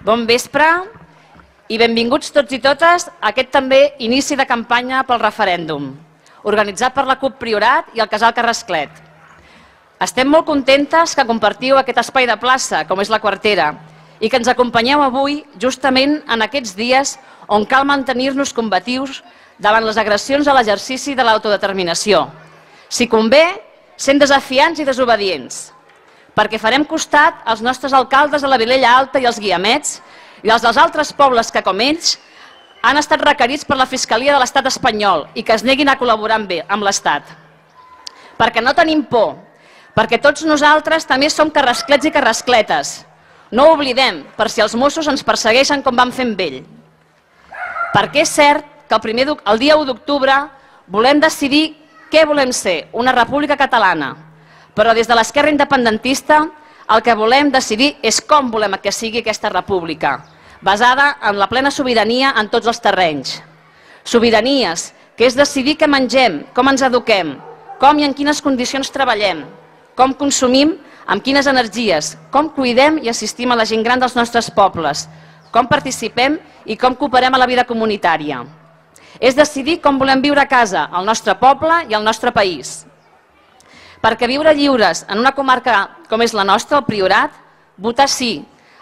Bon vespre i benvinguts tots i totes a aquest també inici de campanya pel referèndum, organitzat per la CUP Priorat i el Casal Carrasclet. Estem molt contentes que compartiu aquest espai de plaça, com és la quartera, i que ens acompanyeu avui justament en aquests dies on cal mantenir-nos combatius davant les agressions a l'exercici de l'autodeterminació. Si convé, sent desafiants i desobedients, perquè farem costat als nostres alcaldes de la Vilella Alta i els Guiamets i als dels altres pobles que, com ells, han estat requerits per la Fiscalia de l'Estat espanyol i que es neguin a col·laborar amb, amb l'Estat. Perquè no tenim por, perquè tots nosaltres també som carrasclets i carrascletes. No ho oblidem, per si els Mossos ens persegueixen com van fer amb ell. Perquè és cert que el, primer, el dia 1 d'octubre volem decidir què volem ser, una república catalana, però des de l'esquerra independentista el que volem decidir és com volem que sigui aquesta república, basada en la plena sobirania en tots els terrenys. Sobiranies, que és decidir què mengem, com ens eduquem, com i en quines condicions treballem, com consumim, amb quines energies, com cuidem i assistim a la gent gran dels nostres pobles, com participem i com cooperem a la vida comunitària. És decidir com volem viure a casa, al nostre poble i al nostre país. Perquè viure lliures en una comarca com és la nostra, el Priorat, votar sí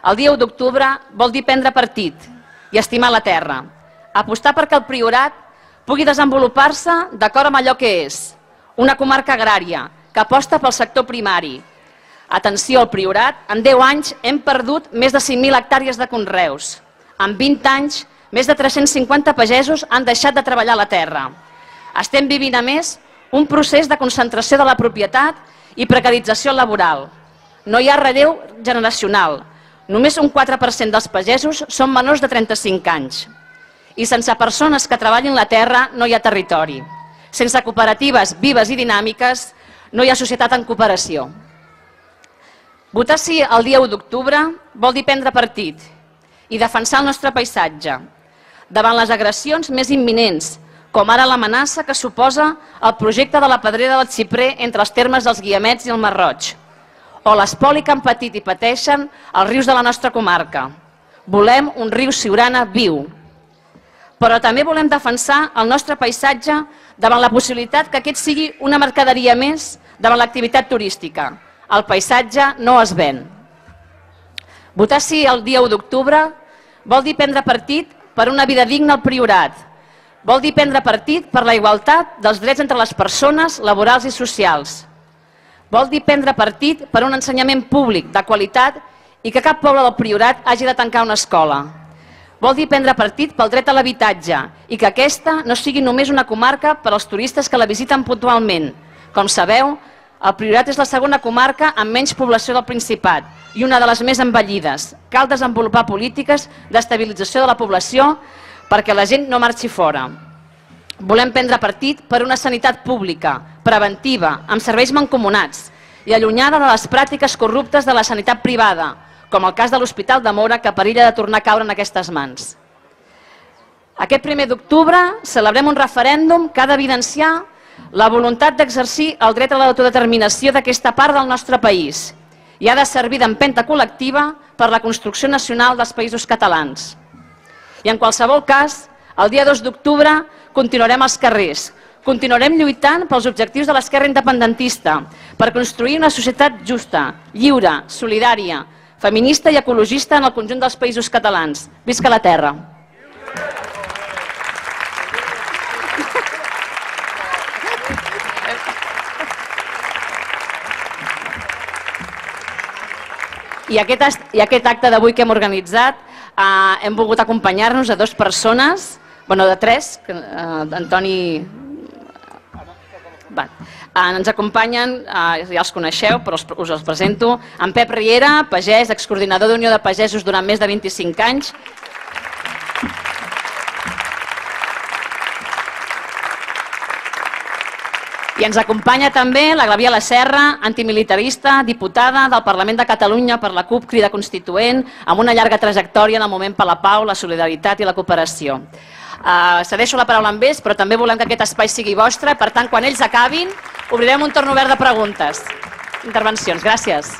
el dia 1 d'octubre vol dir prendre partit i estimar la terra. Apostar perquè el Priorat pugui desenvolupar-se d'acord amb allò que és, una comarca agrària que aposta pel sector primari. Atenció al Priorat, en 10 anys hem perdut més de 5.000 hectàrees de conreus. En 20 anys, més de 350 pagesos han deixat de treballar la terra. Estem vivint, a més, un procés de concentració de la propietat i precarització laboral. No hi ha relleu generacional. Només un 4% dels pagesos són menors de 35 anys. I sense persones que treballin la terra no hi ha territori. Sense cooperatives vives i dinàmiques no hi ha societat en cooperació. Votar sí el dia 1 d'octubre vol dir prendre partit i defensar el nostre paisatge davant les agressions més imminents com ara l'amenaça que suposa el projecte de la pedrera del Xiprer entre els termes dels Guiamets i el Marroig, o l'espoli que han patit i pateixen els rius de la nostra comarca. Volem un riu Siurana viu. Però també volem defensar el nostre paisatge davant la possibilitat que aquest sigui una mercaderia més davant l'activitat turística. El paisatge no es ven. Votar sí el dia 1 d'octubre vol dir prendre partit per una vida digna al Priorat, Vol dir prendre partit per la igualtat dels drets entre les persones laborals i socials. Vol dir prendre partit per un ensenyament públic de qualitat i que cap poble del Priorat hagi de tancar una escola. Vol dir prendre partit pel dret a l'habitatge i que aquesta no sigui només una comarca per als turistes que la visiten puntualment. Com sabeu, el Priorat és la segona comarca amb menys població del Principat i una de les més envellides. Cal desenvolupar polítiques d'estabilització de la població perquè la gent no marxi fora. Volem prendre partit per una sanitat pública, preventiva, amb serveis mancomunats i allunyada de les pràctiques corruptes de la sanitat privada, com el cas de l'Hospital de Mora, que perilla de tornar a caure en aquestes mans. Aquest primer d'octubre celebrem un referèndum que ha d'evidenciar la voluntat d'exercir el dret a l'autodeterminació d'aquesta part del nostre país i ha de servir d'empenta col·lectiva per la construcció nacional dels països catalans. En qualsevol cas, el dia 2 d'octubre continuarem als carrers, continuarem lluitant pels objectius de l'esquerra independentista, per construir una societat justa, lliure, solidària, feminista i ecologista en el conjunt dels països catalans. Visca la terra! I aquest, i aquest acte d'avui que hem organitzat Uh, hem volgut acompanyar-nos a dues persones, bueno, de tres, que, uh, Antoni... Va. Uh, ens acompanyen, uh, ja els coneixeu, però us els presento, en Pep Riera, pagès, excoordinador d'Unió de Pagesos durant més de 25 anys, I ens acompanya també la Glavia La Serra, antimilitarista, diputada del Parlament de Catalunya per la CUP Crida Constituent, amb una llarga trajectòria en el moment per la pau, la solidaritat i la cooperació. Uh, cedeixo la paraula amb ells, però també volem que aquest espai sigui vostre, per tant, quan ells acabin, obrirem un torn obert de preguntes. Intervencions. Gràcies.